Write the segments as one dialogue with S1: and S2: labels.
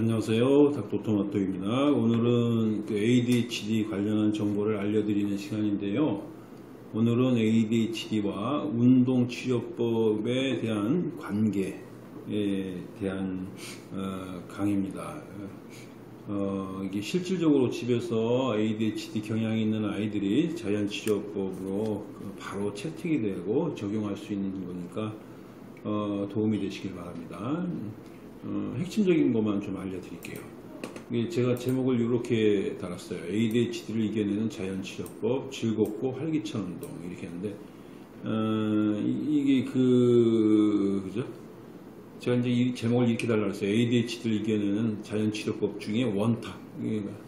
S1: 안녕하세요. 닥터토마토입니다. 오늘은 그 ADHD 관련한 정보를 알려드리는 시간인데요. 오늘은 ADHD와 운동치료법에 대한 관계에 대한 어, 강의입니다. 어, 이게 실질적으로 집에서 ADHD 경향이 있는 아이들이 자연치료법으로 그 바로 채택이 되고 적용할 수 있는 거니까 어, 도움이 되시길 바랍니다. 어, 핵심적인 것만 좀 알려드릴게요. 제가 제목을 이렇게 달았어요. ADHD를 이겨내는 자연치료법, 즐겁고 활기찬 운동 이렇게 했는데 어, 이- 이게 그 그죠? 제가 이제 이 제목을 이렇게 달았어요. ADHD를 이겨내는 자연치료법 중에 원탑.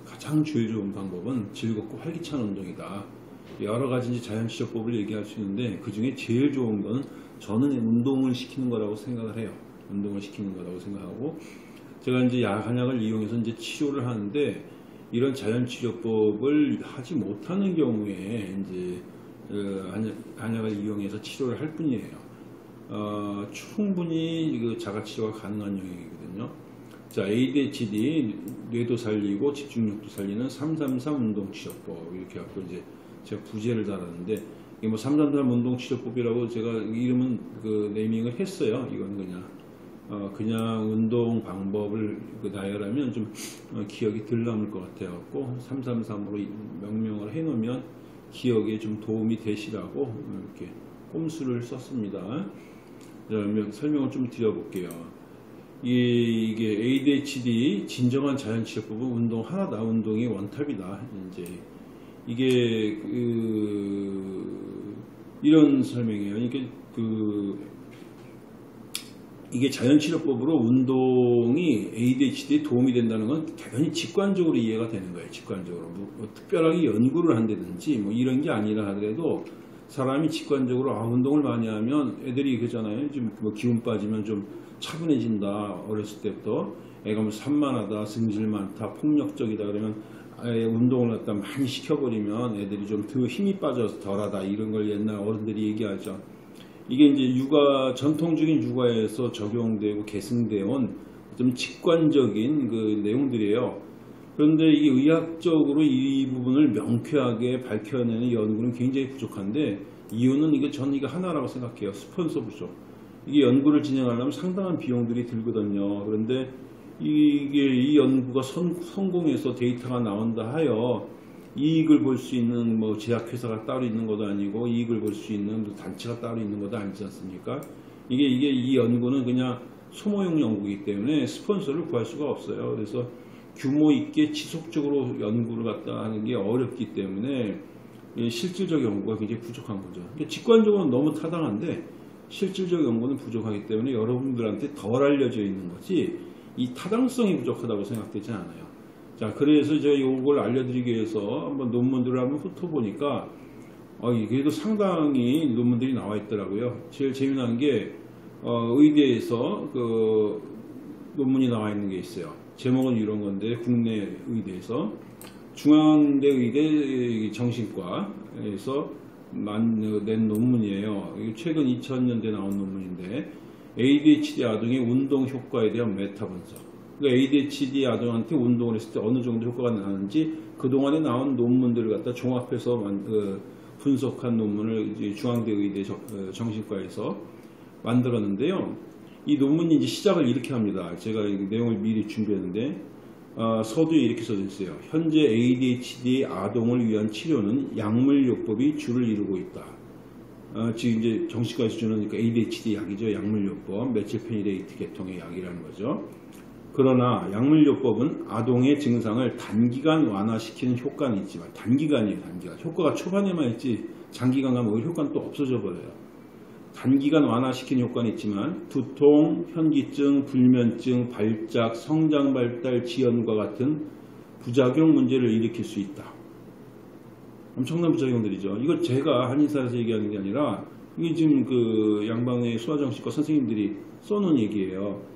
S1: 가장 제일 좋은 방법은 즐겁고 활기찬 운동이다. 여러 가지 자연치료법을 얘기할 수 있는데 그 중에 제일 좋은 건 저는 운동을 시키는 거라고 생각을 해요. 운동을 시키는 거라고 생각하고 제가 이제 약 한약을 이용해서 이제 치료를 하는데 이런 자연치료법을 하지 못하는 경우에 이제 그 한약, 한약을 이용해서 치료를 할 뿐이에요. 어, 충분히 그 자가치료가 가능한 영역이거든요. 자, ADHD, 뇌도 살리고 집중력도 살리는 333 운동치료법. 이렇게 갖고 이제 제가 부제를 달았는데, 이게 뭐333 운동치료법이라고 제가 이름은 그 네이밍을 했어요. 이건 그냥. 어, 그냥 운동 방법을 그 나열하면 좀 어, 기억이 덜 남을 것 같아갖고 333으로 명명을 해놓으면 기억에 좀 도움이 되시라고 이렇게 꼼수를 썼습니다. 그러면 설명을 좀 드려볼게요. 이, 이게 ADHD 진정한 자연치료법은 운동 하나다. 운동이 원탑이다. 이제 이게 그 이런 설명이에요. 이게 그 이게 자연치료법으로 운동이 ADHD에 도움이 된다는 건 대단히 직관적으로 이해가 되는 거예요. 직관적으로. 뭐, 뭐 특별하게 연구를 한다든지 뭐 이런 게 아니라 하더라도 사람이 직관적으로 아, 운동을 많이 하면 애들이 그잖아요. 지금 뭐 기운 빠지면 좀 차분해진다. 어렸을 때부터 애가 뭐 산만하다, 승질 많다, 폭력적이다 그러면 아예 운동을 갖다 많이 시켜버리면 애들이 좀 더 힘이 빠져서 덜하다 이런 걸 옛날 어른들이 얘기하죠. 이게 이제 육아 전통적인 육아에서 적용되고 계승되어 온좀 직관적인 그 내용들이에요. 그런데 이 의학적으로 이 부분을 명쾌하게 밝혀내는 연구는 굉장히 부족한데 이유는 이게 저는 이거 하나라고 생각해요. 스폰서 부족. 이게 연구를 진행하려면 상당한 비용들이 들거든요. 그런데 이게 이 연구가 선- 성공해서 데이터가 나온다 하여 이익을 볼 수 있는 뭐 제약회사가 따로 있는 것도 아니고 이익을 볼 수 있는 또 단체가 따로 있는 것도 아니지 않습니까? 이게 이게 이 연구는 그냥 소모용 연구이기 때문에 스폰서를 구할 수가 없어요. 그래서 규모 있게 지속적으로 연구를 갖다 하는 게 어렵기 때문에 이 실질적 연구가 굉장히 부족한 거죠. 직관적으로는 너무 타당한데 실질적 연구는 부족하기 때문에 여러분들한테 덜 알려져 있는 거지 이 타당성이 부족하다고 생각되지 않아요. 자, 그래서 제가 이걸 알려드리기 위해서 한번 논문들을 한번 훑어보니까 어, 이게도 상당히 논문들이 나와 있더라고요. 제일 재미난 게 어, 의대에서 그 논문이 나와 있는 게 있어요. 제목은 이런 건데 국내 의대에서 중앙대 의대 정신과에서 만, 낸 논문이에요. 최근 2000년대 나온 논문인데 ADHD 아동의 운동 효과에 대한 메타 분석. 그러니까 ADHD 아동한테 운동을 했을 때 어느 정도 효과가 나는지 그동안에 나온 논문들을 갖다 종합해서 만- 그 분석한 논문을 이제 중앙대 의대 정- 어, 정신과에서 만들었는데요. 이 논문이 이제 시작을 이렇게 합니다. 제가 이 내용을 미리 준비했는데 어, 서두에 이렇게 써져 있어요. 현재 ADHD 아동을 위한 치료는 약물요법이 주를 이루고 있다. 어, 지금 이제 정신과에서 주는 그 ADHD 약이죠. 약물요법, 메칠페니데이트 계통의 약이라는 거죠. 그러나 약물요법은 아동의 증상을 단기간 완화시키는 효과는 있지만 단기간이에요. 단기간. 효과가 초반에만 있지 장기간 가면 그 효과는 또 없어져 버려요. 단기간 완화시키는 효과는 있지만 두통, 현기증, 불면증, 발작, 성장 발달 지연과 같은 부작용 문제를 일으킬 수 있다. 엄청난 부작용들이죠. 이거 제가 한의사에서 얘기하는 게 아니라 이게 지금 그 양방의 소아정신과 선생님들이 써놓은 얘기예요.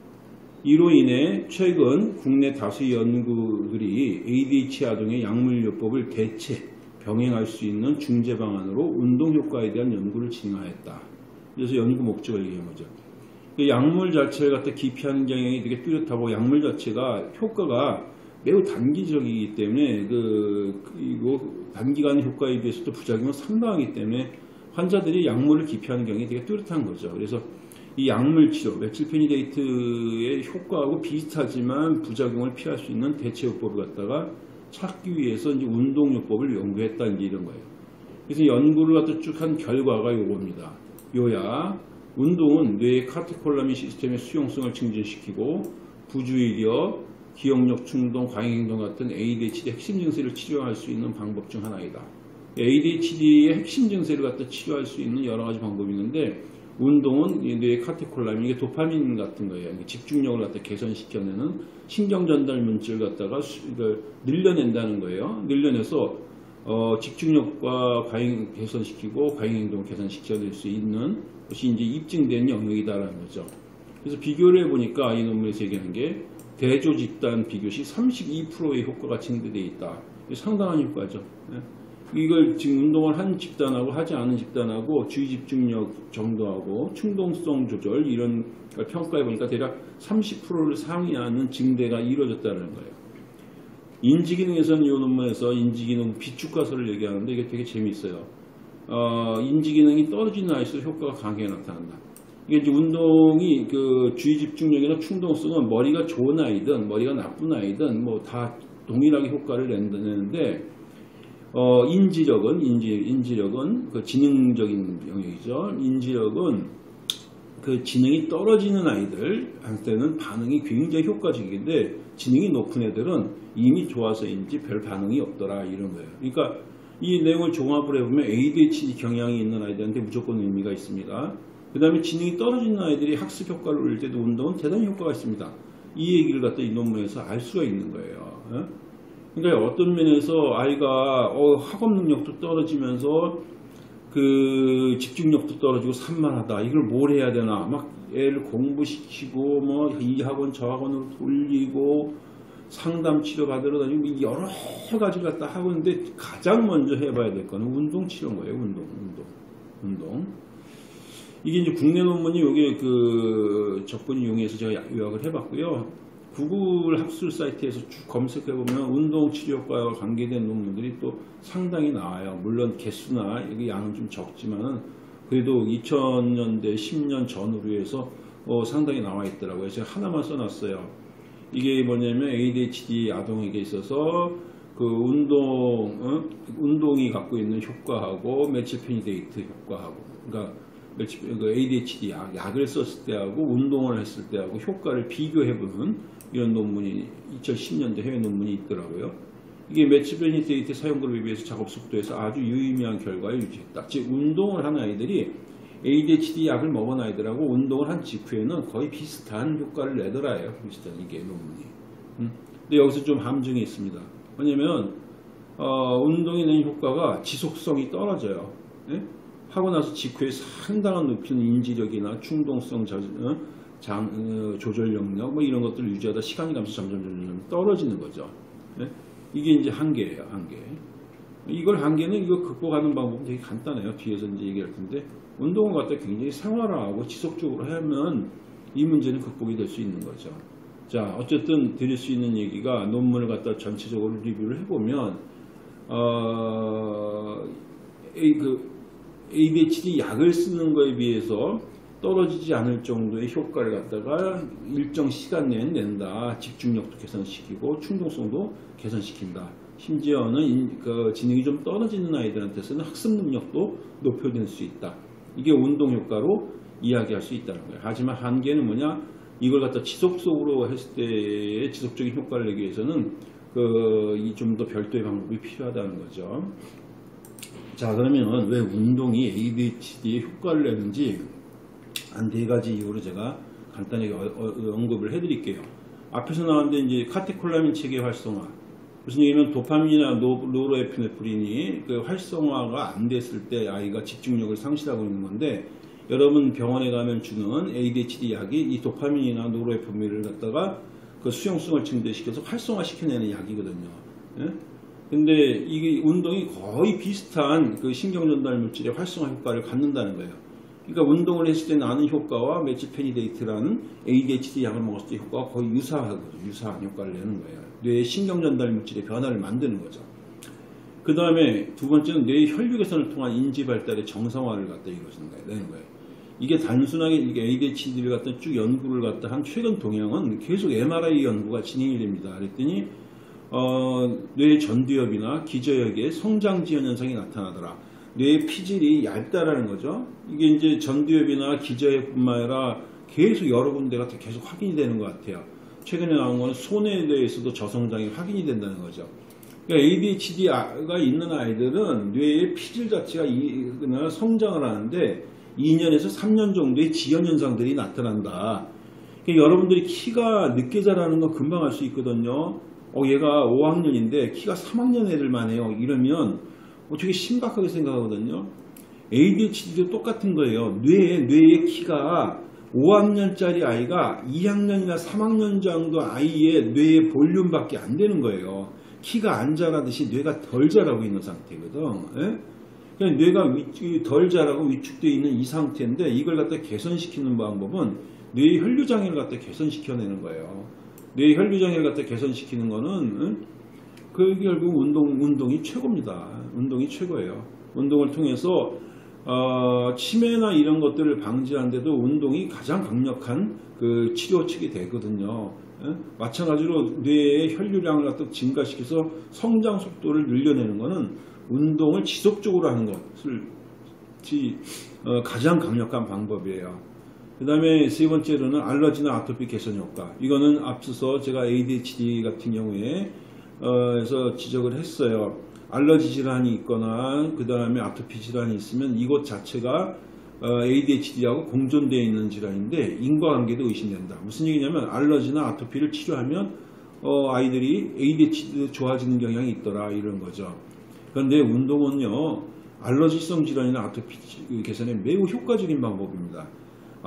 S1: 이로 인해 최근 국내 다수 연구들이 ADHD 아동의 약물요법을 대체 병행할 수 있는 중재 방안으로 운동 효과에 대한 연구를 진행하였다. 그래서 연구 목적을 얘기한 거죠. 이 약물 자체를 갖다 기피하는 경향이 되게 뚜렷하고 약물 자체가 효과가 매우 단기적이기 때문에 그 그리고 단기간 효과에 비해서도 부작용은 상당하기 때문에 환자들이 약물을 기피하는 경향이 되게 뚜렷한 거죠. 그래서 이 약물 치료, 메칠페니데이트의 효과하고 비슷하지만 부작용을 피할 수 있는 대체요법을 갖다가 찾기 위해서 이제 운동요법을 연구했다 이제 이런 거예요. 그래서 연구를 갖다 쭉 한 결과가 요겁니다. 요야 운동은 뇌의 카테콜라민 시스템의 수용성을 증진시키고 부주의력, 기억력 충동, 과잉행동 같은 ADHD 핵심 증세를 치료할 수 있는 방법 중 하나이다. ADHD의 핵심 증세를 갖다 치료할 수 있는 여러 가지 방법이 있는데 운동은 이 뇌의 카테콜라민 이게 도파민 같은 거예요. 집중력을 갖다 개선시켜내는 신경 전달 물질을 갖다가 늘려낸다는 거예요. 늘려내서 어, 집중력과 과잉 개선시키고 과잉 행동을 개선시켜낼 수 있는 것이 이제 입증된 영역이다라는 거죠. 그래서 비교를 해보니까 이 논문에서 얘기하는 게 대조 집단 비교 시 32%의 효과가 증대되어 있다. 상당한 효과죠. 예. 이걸 지금 운동을 한 집단하고 하지 않은 집단하고 주의 집중력 정도하고 충동성 조절 이런 걸 평가해 보니까 대략 30%를 상회하는 증대가 이루어졌다는 거예요. 인지기능에서는 이 논문에서 인지기능 비축가설을 얘기하는데 이게 되게 재미있어요. 어, 인지기능이 떨어지는 아이일수록 효과가 강하게 나타난다. 이게 이제 운동이 그 주의 집중력이나 충동성은 머리가 좋은 아이든 머리가 나쁜 아이든 뭐 다 동일하게 효과를 낸다는데 어, 인지력은 인지 인지력은 그 지능적인 영역이죠. 인지력은 그 지능이 떨어지는 아이들한테는 반응이 굉장히 효과적인데 지능이 높은 애들은 이미 좋아서인지 별 반응이 없더라 이런 거예요. 그러니까 이 내용을 종합을 해보면 ADHD 경향이 있는 아이들한테 무조건 의미가 있습니다. 그 다음에 지능이 떨어지는 아이들이 학습 효과를 올릴 때도 운동은 대단히 효과가 있습니다. 이 얘기를 갖다 이 논문에서 알 수가 있는 거예요. 어? 그러니까 어떤 면에서 아이가 어, 학업 능력도 떨어지면서 그 집중력도 떨어지고 산만하다. 이걸 뭘 해야 되나? 막 애를 공부시키고 뭐 이 학원 저 학원으로 돌리고 상담 치료 받으러 다니고 이 여러 가지를 갖다 하고 있는데 가장 먼저 해봐야 될 거는 운동 치료인 거예요. 운동, 운동, 운동. 이게 이제 국내 논문이 여기 그 접근을 이용해서 제가 요약을 해봤고요. 구글 학술 사이트에서 쭉 검색해 보면 운동 치료 효과와 관계된 논문들이 또 상당히 나와요. 물론 개수나 여기 양은 좀 적지만은 그래도 2000년대 10년 전후로 해서 어, 상당히 나와 있더라고요. 제가 하나만 써놨어요. 이게 뭐냐면 ADHD 아동에게 있어서 그 운동 어? 운동이 갖고 있는 효과하고 메칠페니데이트 효과하고 그러니까 그 ADHD 약, 약을 썼을 때하고 운동을 했을 때하고 효과를 비교해보는 이런 논문이 2010년대 해외 논문이 있더라고요. 이게 메칠페니데이트 사용 그룹에 비해서 작업 속도에서 아주 유의미한 결과를 유지했다. 즉 운동을 하는 아이들이 ADHD 약을 먹은 아이들하고 운동을 한 직후에는 거의 비슷한 효과를 내더라요. 비슷한 이게 논문이. 음. 근데 여기서 좀 함정이 있습니다. 왜냐면 어, 운동이 내는 효과가 지속성이 떨어져요. 예? 하고 나서 직후에 상당한 높은 인지력이나 충동성 저- 어? 장, 어, 조절 영역 뭐 이런 것들을 유지하다 시간이 가면서 점점 점점 떨어지는 거죠. 예? 이게 이제 한계예요, 한계. 이걸 한계는 이거 극복하는 방법은 되게 간단해요. 뒤에서 이제 얘기할 텐데 운동을 갖다 굉장히 생활화하고 지속적으로 하면 이 문제는 극복이 될 수 있는 거죠. 자, 어쨌든 드릴 수 있는 얘기가 논문을 갖다 전체적으로 리뷰를 해보면 어, 그 ADHD 약을 쓰는 거에 비해서 떨어지지 않을 정도의 효과를 갖다가 일정 시간 내에 낸다. 집중력도 개선시키고 충동성도 개선시킨다. 심지어는 인- 그 지능이 좀 떨어지는 아이들한테서는 학습 능력도 높여낼 수 있다. 이게 운동 효과로 이야기할 수 있다는 거예요. 하지만 한계는 뭐냐? 이걸 갖다 지속적으로 했을 때의 지속적인 효과를 내기 위해서는 그 좀 더 별도의 방법이 필요하다는 거죠. 자 그러면 왜 운동이 ADHD에 효과를 내는지 한 네 가지 이유로 제가 간단하게 어- 어- 언급을 해드릴게요. 앞에서 나왔는데 이제 카테콜라민 체계 활성화. 무슨 얘기냐면 도파민이나 노, 노르에피네프린이 그 활성화가 안 됐을 때 아이가 집중력을 상실하고 있는 건데 여러분 병원에 가면 주는 ADHD 약이 이 도파민이나 노르에피네프린을 갖다가 그 수용성을 증대시켜서 활성화시켜내는 약이거든요. 예? 근데 이게 운동이 거의 비슷한 그 신경전달 물질의 활성화 효과를 갖는다는 거예요. 그러니까 운동을 했을 때 나는 효과와 methylphenidate라는 ADHD 약을 먹었을 때 효과가 거의 유사하거든요. 유사한 효과를 내는 거예요. 뇌의 신경 전달 물질의 변화를 만드는 거죠. 그 다음에 두 번째는 뇌의 혈류 개선을 통한 인지 발달의 정상화를 갖다. 내는 거예요. 이게 단순하게 이게 ADHD를 갖다 쭉 연구를 갖다 한 최근 동향은 계속 MRI 연구가 진행이 됩니다. 그랬더니 어, 뇌 전두엽이나 기저역에 성장 지연 현상이 나타나더라. 뇌의 피질이 얇다라는 거죠. 이게 이제 전두엽이나 기저역뿐만 아니라 계속 여러 군데가 계속 확인이 되는 것 같아요. 최근에 나온 건 손에 대해서도 저성장이 확인이 된다는 거죠. 그러니까 ADHD가 있는 아이들은 뇌의 피질 자체가 성장을 하는데 2년에서 3년 정도의 지연 현상들이 나타난다. 그러니까 여러분들이 키가 늦게 자라는 건 금방 알 수 있거든요. 어, 얘가 5학년인데 키가 3학년 애들만 해요. 이러면 어떻게 심각하게 생각하거든요. ADHD도 똑같은 거예요. 뇌, 뇌의 키가 5학년짜리 아이가 2학년이나 3학년 정도 아이의 뇌의 볼륨밖에 안 되는 거예요. 키가 안 자라듯이 뇌가 덜 자라고 있는 상태거든. 예? 그냥 뇌가 위, 덜 자라고 위축되어 있는 이 상태인데 이걸 갖다 개선시키는 방법은 뇌의 혈류장애를 갖다 개선시켜내는 거예요. 뇌의 혈류장애를 갖다 개선시키는 거는 응? 그 결국 운동, 운동이 최고입니다. 운동이 최고예요. 운동을 통해서 어, 치매나 이런 것들을 방지하는데도 운동이 가장 강력한 그 치료책이 되거든요. 예? 마찬가지로 뇌의 혈류량을 갖다 증가시켜서 성장 속도를 늘려내는 것은 운동을 지속적으로 하는 것을 어, 가장 강력한 방법이에요. 그 다음에 세 번째로는 알러지나 아토피 개선 효과. 이거는 앞서서 제가 ADHD 같은 경우에 어, 에서 지적을 했어요. 알러지 질환이 있거나 그 다음에 아토피 질환이 있으면 이것 자체가 어, ADHD하고 공존되어 있는 질환인데 인과관계도 의심된다. 무슨 얘기냐면 알러지나 아토피를 치료하면 어, 아이들이 ADHD도 좋아지는 경향이 있더라 이런 거죠. 그런데 운동은요 알러지성 질환이나 아토피 개선에 매우 효과적인 방법입니다.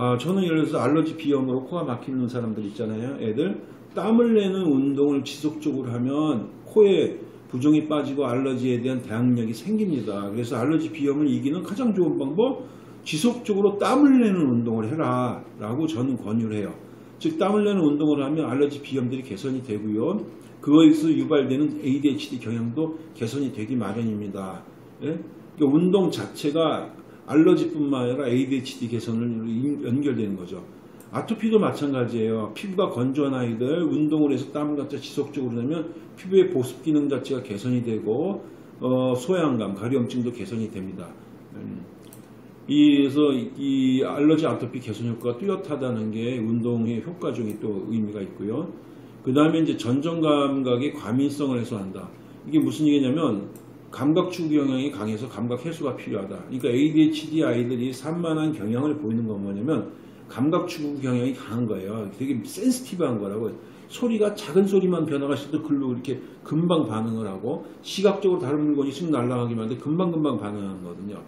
S1: 아, 저는 예를 들어서 알러지 비염으로 코가 막히는 사람들 있잖아요. 애들 땀을 내는 운동을 지속적으로 하면 코에 부종이 빠지고 알러지에 대한 대항력이 생깁니다. 그래서 알러지 비염을 이기는 가장 좋은 방법 지속적으로 땀을 내는 운동을 해라 라고 저는 권유를 해요. 즉 땀을 내는 운동을 하면 알러지 비염들이 개선이 되고요. 그거에서 유발되는 ADHD 경향도 개선이 되기 마련입니다. 예? 그러니까 운동 자체가 알러지뿐만 아니라 ADHD 개선을 연결되는 거죠. 아토피도 마찬가지예요. 피부가 건조한 아이들 운동을 해서 땀을 갖다 지속적으로 내면 피부의 보습 기능 자체가 개선이 되고 어, 소양감, 가려움증도 개선이 됩니다. 음. 그래서 이 알러지 아토피 개선 효과가 뚜렷하다는 게 운동의 효과 중에 또 의미가 있고요. 그 다음에 이제 전정 감각의 과민성을 해소한다. 이게 무슨 얘기냐면 감각 추구 경향이 강해서 감각 해소가 필요하다. 그러니까 ADHD 아이들이 산만한 경향을 보이는 건 뭐냐면 감각 추구 경향이 강한 거예요. 되게 센스티브한 거라고. 소리가 작은 소리만 변화가 있어도 글로 이렇게 금방 반응을 하고 시각적으로 다른 물건이 쑥 날아가기만 하는데 금방금방 반응하는 거거든요.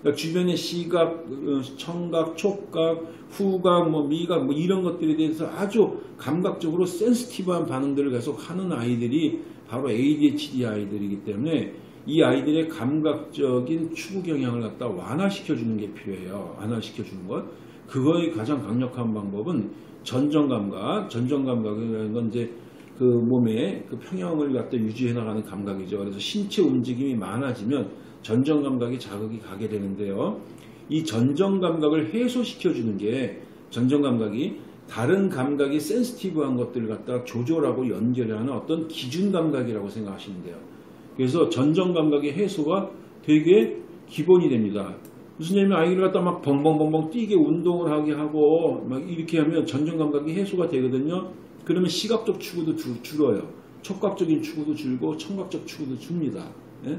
S1: 그러니까 주변의 시각, 어, 청각, 촉각, 후각, 뭐 미각 뭐 이런 것들에 대해서 아주 감각적으로 센스티브한 반응들을 계속 하는 아이들이 바로 ADHD 아이들이기 때문에 이 아이들의 감각적인 추구 경향을 갖다 완화시켜 주는 게 필요해요. 완화시켜 주는 것. 그거의 가장 강력한 방법은 전정 감각. 전정 감각이라는 건 이제 그 몸의 그 평형을 갖다 유지해 나가는 감각이죠. 그래서 신체 움직임이 많아지면 전정 감각이 자극이 가게 되는데요. 이 전정 감각을 해소시켜 주는 게 전정 감각이 다른 감각이 센스티브한 것들을 갖다 조절하고 연결하는 어떤 기준 감각이라고 생각하시면 돼요. 그래서 전정 감각의 해소가 되게 기본이 됩니다. 무슨 얘기냐면 아이를 갖다 막 벙벙벙벙 뛰게 운동을 하게 하고 막 이렇게 하면 전정 감각이 해소가 되거든요. 그러면 시각적 추구도 줄어요. 촉각적인 추구도 줄고 청각적 추구도 줍니다. 예?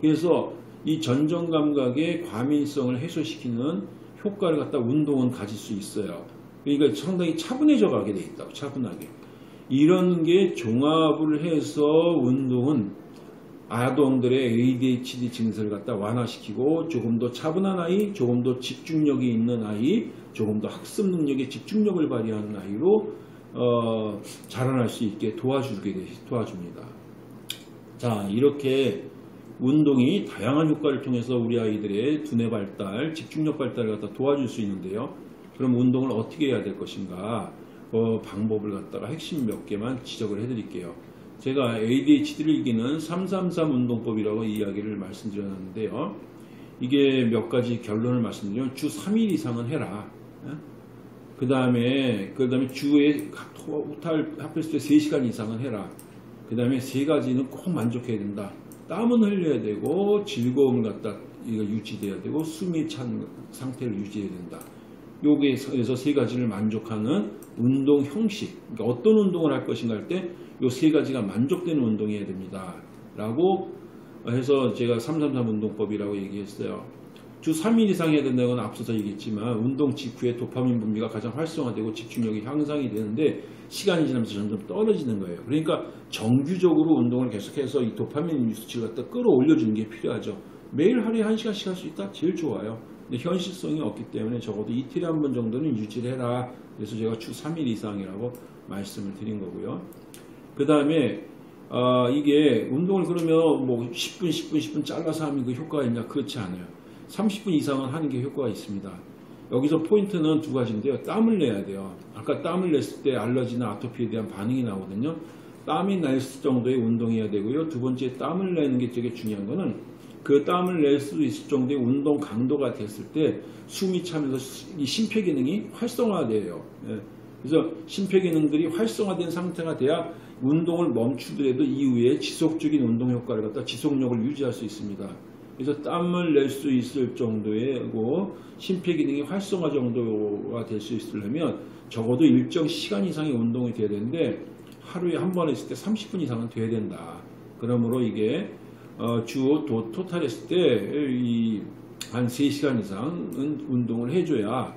S1: 그래서 이 전정 감각의 과민성을 해소시키는 효과를 갖다 운동은 가질 수 있어요. 그러니까 상당히 차분해져 가게 돼 있다고 차분하게. 이런 게 종합을 해서 운동은 아동들의 ADHD 증세를 갖다 완화시키고 조금 더 차분한 아이, 조금 더 집중력이 있는 아이, 조금 더 학습 능력에 집중력을 발휘하는 아이로 어, 자라날 수 있게 도와주게 도와줍니다. 자 이렇게 운동이 다양한 효과를 통해서 우리 아이들의 두뇌 발달, 집중력 발달을 갖다 도와줄 수 있는데요. 그럼 운동을 어떻게 해야 될 것인가? 그 방법을 갖다가 핵심 몇 개만 지적을 해드릴게요. 제가 ADHD를 이기는 333 운동법이라고 이야기를 말씀드렸는데요. 이게 몇 가지 결론을 말씀드리면 주 3일 이상은 해라. 그 다음에 그 다음에 주에 토탈 합했을 때 3시간 이상은 해라. 그 다음에 세 가지는 꼭 만족해야 된다. 땀은 흘려야 되고 즐거움을 갖다 이거 유지돼야 되고 숨이 찬 상태를 유지해야 된다. 여기에서 세 가지를 만족하는 운동 형식, 그러니까 어떤 운동을 할 것인가 할때이세 가지가 만족되는 운동이어야 됩니다. 라고 해서 제가 333 운동법이라고 얘기했어요. 주 3일 이상 해야 된다는 건 앞서서 얘기했지만 운동 직후에 도파민 분비가 가장 활성화되고 집중력이 향상이 되는데 시간이 지나면서 점점 떨어지는 거예요. 그러니까 정규적으로 운동을 계속해서 이 도파민 수치를 갖다 끌어올려주는 게 필요하죠. 매일 하루에 1시간씩 할 수 있다? 제일 좋아요. 근데 현실성이 없기 때문에 적어도 이틀에 한 번 정도는 유지를 해라. 그래서 제가 주 3일 이상이라고 말씀을 드린 거고요. 그 다음에 어, 이게 운동을 그러면 뭐 10분, 10분, 10분 잘라서 하면 그 효과가 있냐? 그렇지 않아요. 30분 이상은 하는 게 효과가 있습니다. 여기서 포인트는 두 가지인데요. 땀을 내야 돼요. 아까 땀을 냈을 때 알러지나 아토피에 대한 반응이 나오거든요. 땀이 날 정도의 운동해야 되고요. 두 번째 땀을 내는 게 되게 중요한 거는 그 땀을 낼 수 있을 정도의 운동 강도가 됐을 때 숨이 차면서 이 심폐 기능이 활성화돼요. 예. 그래서 심폐 기능들이 활성화된 상태가 돼야 운동을 멈추더라도 이후에 지속적인 운동 효과를 갖다 지속력을 유지할 수 있습니다. 그래서 땀을 낼 수 있을 정도의고 심폐 기능이 활성화 정도가 될 수 있으려면 적어도 일정 시간 이상의 운동이 돼야 되는데 하루에 한 번 했을 때 30분 이상은 돼야 된다. 그러므로 이게 어, 주 도, 토탈 했을 때한 3시간 이상은 운동을 해줘야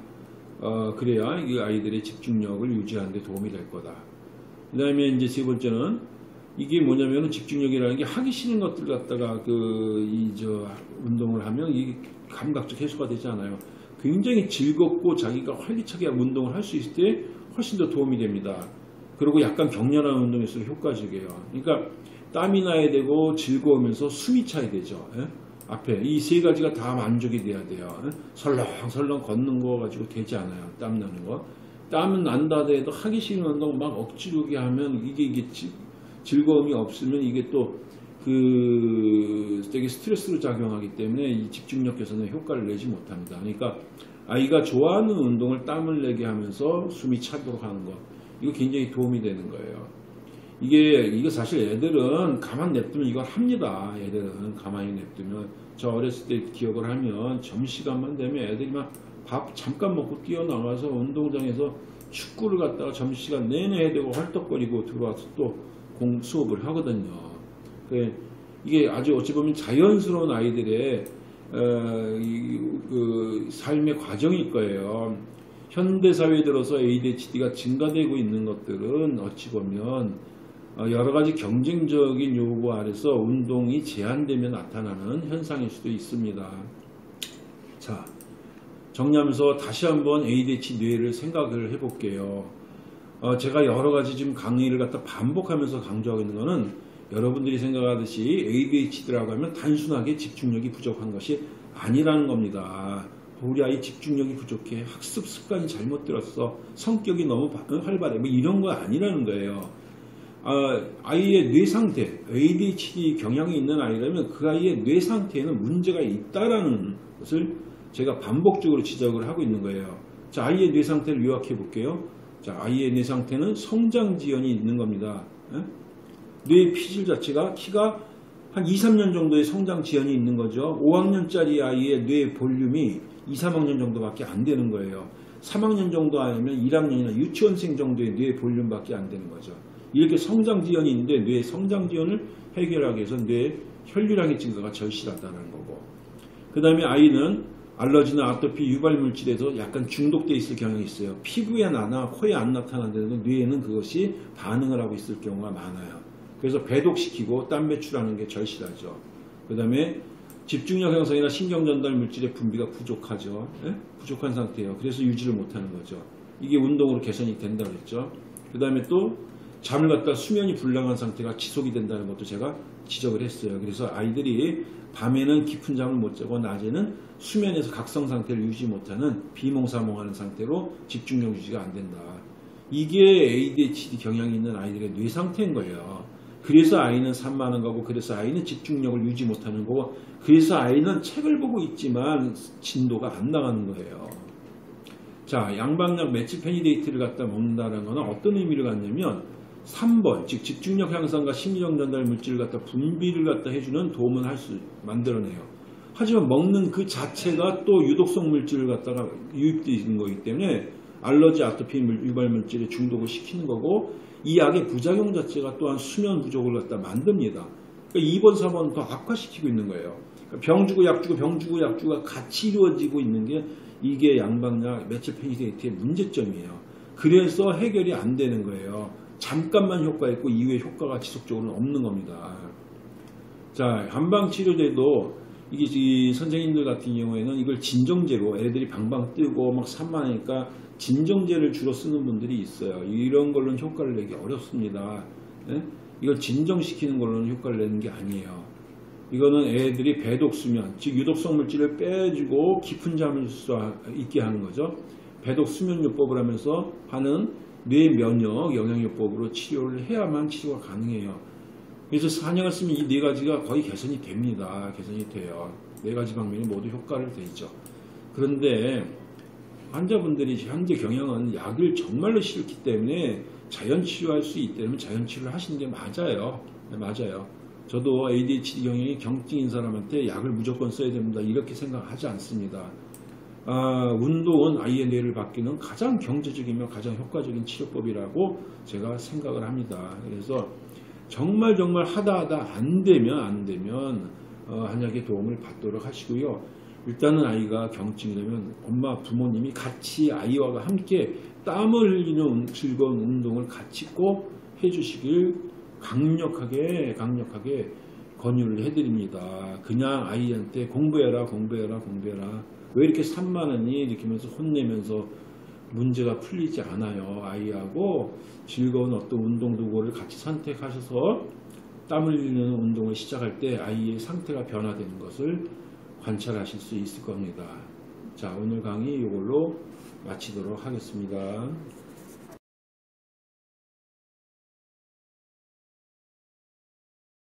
S1: 어, 그래야 이 아이들의 집중력을 유지하는 데 도움이 될 거다. 그 다음에 이제 세 번째는 이게 뭐냐면 집중력이라는 게 하기 싫은 것들 갖다가 그 이 저 운동을 하면 이 감각적 해소가 되지 않아요. 굉장히 즐겁고 자기가 활기차게 운동을 할 수 있을 때 훨씬 더 도움이 됩니다. 그리고 약간 격렬한 운동일수록 효과적이에요. 그러니까 땀이 나야 되고 즐거우면서 숨이 차야 되죠. 예? 앞에 이 세 가지가 다 만족이 돼야 돼요. 예? 설렁설렁 걷는 거 가지고 되지 않아요. 땀 나는 거. 땀은 난다 해도 하기 싫은 운동 막 억지로 하면 이게 이게 즐거움이 없으면 이게 또 그 되게 스트레스로 작용하기 때문에 이 집중력 개선에 효과를 내지 못합니다. 그러니까 아이가 좋아하는 운동을 땀을 내게 하면서 숨이 차도록 하는 것 이거 굉장히 도움이 되는 거예요. 이게 이거 사실 애들은 가만 냅두면 이걸 합니다. 애들은 가만히 냅두면 저 어렸을 때 기억을 하면 점심시간만 되면 애들이 막 밥 잠깐 먹고 뛰어나가서 운동장에서 축구를 갖다가 점심시간 내내 해야 되고 헐떡거리고 들어와서 또 공 수업을 하거든요. 그 이게 아주 어찌 보면 자연스러운 아이들의 어, 이, 그 삶의 과정일 거예요. 현대 사회에 들어서 ADHD가 증가되고 있는 것들은 어찌 보면 어, 여러 가지 경쟁적인 요구 아래서 운동이 제한되면 나타나는 현상일 수도 있습니다. 자, 정리하면서 다시 한번 ADHD 뇌를 생각을 해볼게요. 어, 제가 여러 가지 지금 강의를 갖다 반복하면서 강조하고 있는 것은 여러분들이 생각하듯이 ADHD라고 하면 단순하게 집중력이 부족한 것이 아니라는 겁니다. 우리 아이 집중력이 부족해, 학습 습관이 잘못 들었어, 성격이 너무 활발해, 뭐 이런 거 아니라는 거예요. 아, 아이의 뇌 상태, ADHD 경향이 있는 아이라면 그 아이의 뇌 상태에는 문제가 있다라는 것을 제가 반복적으로 지적을 하고 있는 거예요. 자, 아이의 뇌 상태를 요약해 볼게요. 자, 아이의 뇌 상태는 성장 지연이 있는 겁니다. 예? 뇌 피질 자체가 키가 한 2, 3년 정도의 성장 지연이 있는 거죠. 5학년짜리 아이의 뇌 볼륨이 2, 3학년 정도밖에 안 되는 거예요. 3학년 정도 아니면 1학년이나 유치원생 정도의 뇌 볼륨밖에 안 되는 거죠. 이렇게 성장 지연이 있는데 뇌 성장 지연을 해결하기 위해서 뇌 혈류량의 증가가 절실하다는 거고 그 다음에 아이는 알러지나 아토피 유발 물질에도 약간 중독되어 있을 경향이 있어요. 피부에 나나 코에 안 나타나는데도 뇌에는 그것이 반응을 하고 있을 경우가 많아요. 그래서 배독시키고 땀 배출하는 게 절실하죠. 그 다음에 집중력 형성이나 신경 전달 물질의 분비가 부족하죠. 예? 부족한 상태예요. 그래서 유지를 못하는 거죠. 이게 운동으로 개선이 된다고 했죠. 그 다음에 또 잠을 갖다 수면이 불량한 상태가 지속이 된다는 것도 제가 지적을 했어요. 그래서 아이들이 밤에는 깊은 잠을 못 자고 낮에는 수면에서 각성 상태를 유지 못하는 비몽사몽하는 상태로 집중력 유지가 안 된다. 이게 ADHD 경향이 있는 아이들의 뇌 상태인 거예요. 그래서 아이는 산만한 거고, 그래서 아이는 집중력을 유지 못하는 거고, 그래서 아이는 책을 보고 있지만 진도가 안 나가는 거예요. 자, 양방약 methylphenidate를 갖다 먹는다는 것은 어떤 의미를 갖냐면 3번, 즉 집중력 향상과 심리적 전달 물질을 갖다 분비를 갖다 해주는 도움은 할 수 만들어내요. 하지만 먹는 그 자체가 또 유독성 물질을 갖다가 유입되는 거기 때문에 알러지, 아토피 물- 유발 물질에 중독을 시키는 거고 이 약의 부작용 자체가 또한 수면 부족을 갖다 만듭니다. 그러니까 2번, 4번 더 악화시키고 있는 거예요. 그러니까 병 주고 약 주고 병 주고 약 주가 같이 이루어지고 있는 게 이게 양방약 매치페니데이트의 문제점이에요. 그래서 해결이 안 되는 거예요. 잠깐만 효과 있고 이후에 효과가 지속적으로 없는 겁니다. 자, 한방치료제도 이게 이 선생님들 같은 경우에는 이걸 진정제로 애들이 방방 뜨고 막 산만하니까 진정제를 주로 쓰는 분들이 있어요. 이런 걸로는 효과를 내기 어렵습니다. 예? 이걸 진정시키는 걸로는 효과를 내는 게 아니에요. 이거는 애들이 배독 수면, 즉 유독성 물질을 빼주고 깊은 잠을 수 있게 하는 거죠. 배독 수면요법을 하면서 하는 뇌 면역 영양요법으로 치료를 해야만 치료가 가능해요. 그래서 산약을 쓰면 이 네 가지가 거의 개선이 됩니다. 개선이 돼요. 네 가지 방면이 모두 효과를 되죠. 그런데 환자분들이 현재 경영은 약을 정말로 싫기 때문에 자연 치료할 수 있다면 자연 치료를 하시는 게 맞아요. 네, 맞아요. 저도 ADHD 경영이 경증인 사람한테 약을 무조건 써야 됩니다. 이렇게 생각하지 않습니다. 아, 운동은 아이의 뇌를 바뀌는 가장 경제적이며 가장 효과적인 치료법이라고 제가 생각을 합니다. 그래서 정말 정말 하다 하다 안 되면 안 되면 어, 한약의 도움을 받도록 하시고요. 일단은 아이가 경증이 되면 엄마 부모님이 같이 아이와 함께 땀을 흘리는 즐거운 운동을 같이 꼭 해주시길 강력하게 강력하게 권유를 해드립니다. 그냥 아이한테 공부해라 공부해라 공부해라 왜 이렇게 산만하니 이렇게 하면서 혼내면서 문제가 풀리지 않아요. 아이하고 즐거운 어떤 운동 도구를 같이 선택하셔서 땀을 흘리는 운동을 시작할 때 아이의 상태가 변화되는 것을 관찰하실 수 있을 겁니다. 자, 오늘 강의 이걸로 마치도록 하겠습니다.